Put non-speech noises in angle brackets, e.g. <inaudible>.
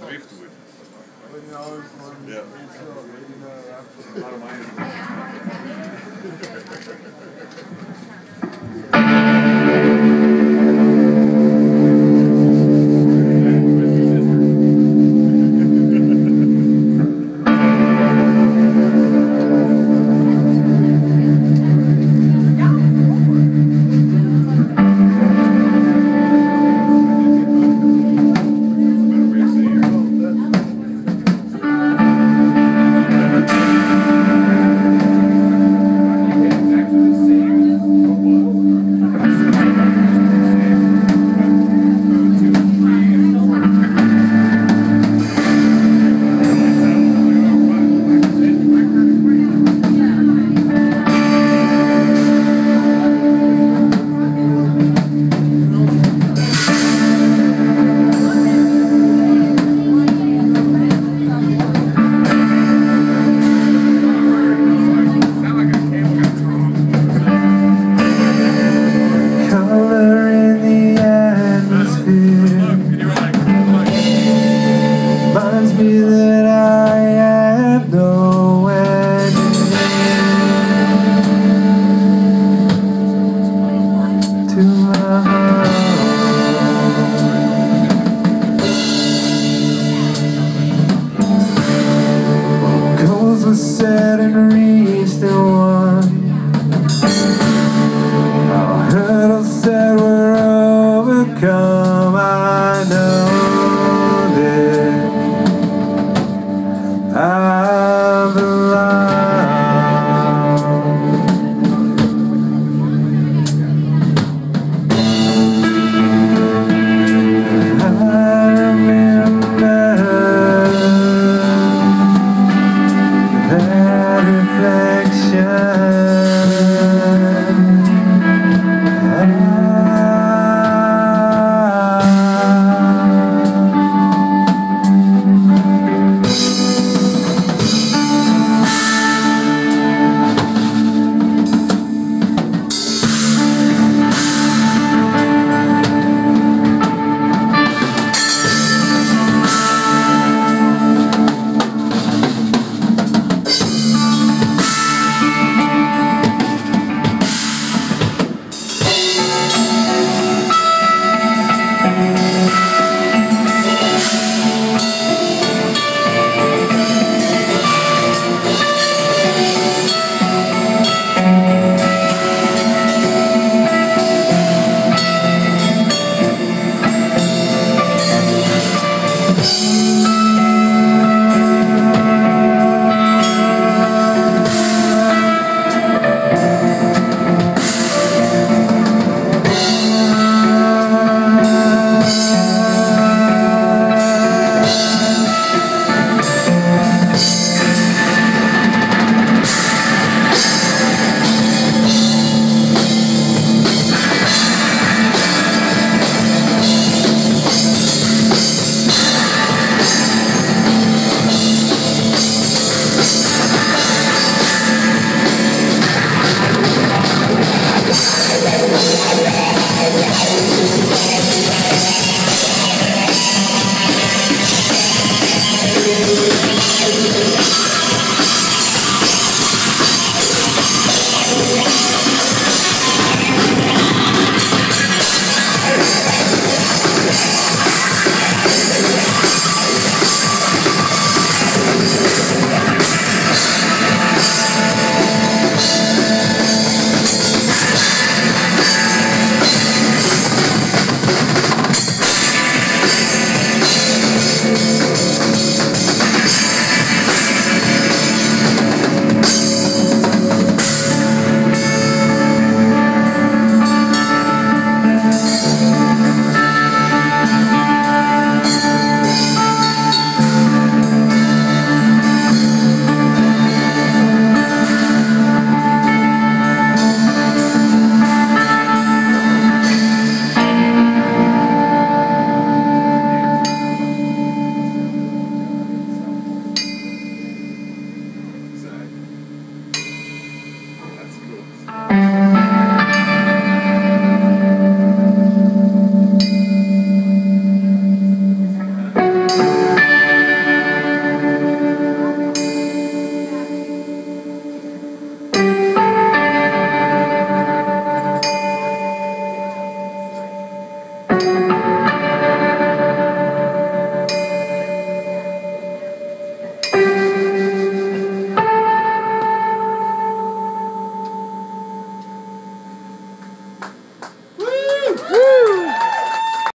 driftwood. When you always want Yeah. <laughs> was said and reached and won. Our hurdles said were overcome.